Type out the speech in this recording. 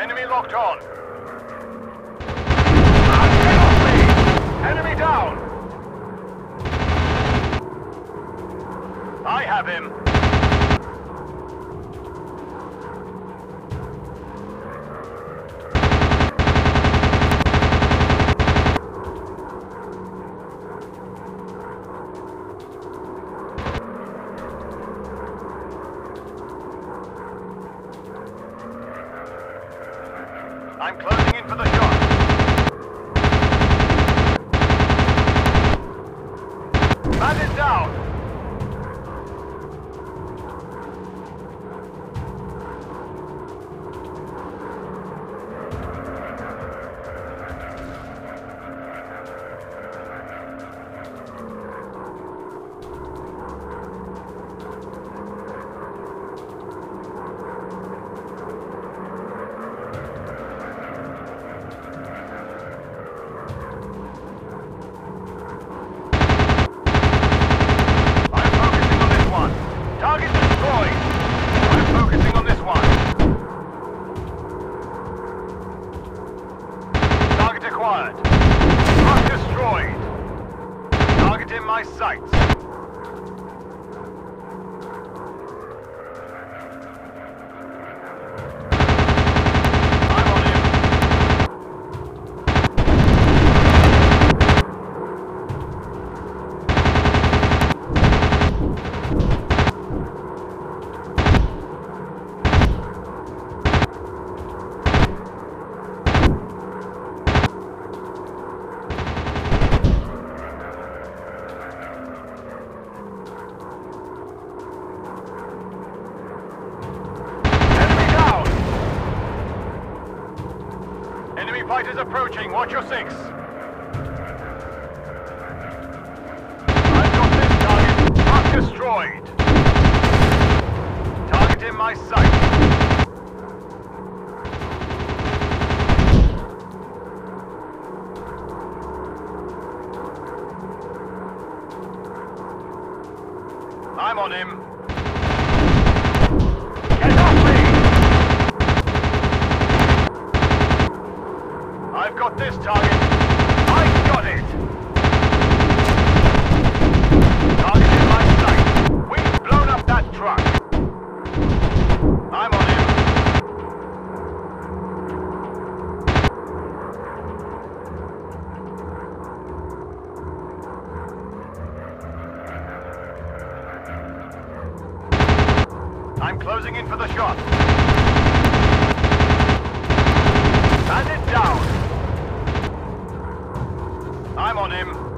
Enemy locked on. Enemy down! I have him. I'm closing in for the shot. Bandit down! Acquired. Truck destroyed. Target in my sights. Fighters approaching. Watch your six. I've got this target. Mark destroyed. Target in my sight. I'm on him. I'm closing in for the shot. Bandit down. I'm on him.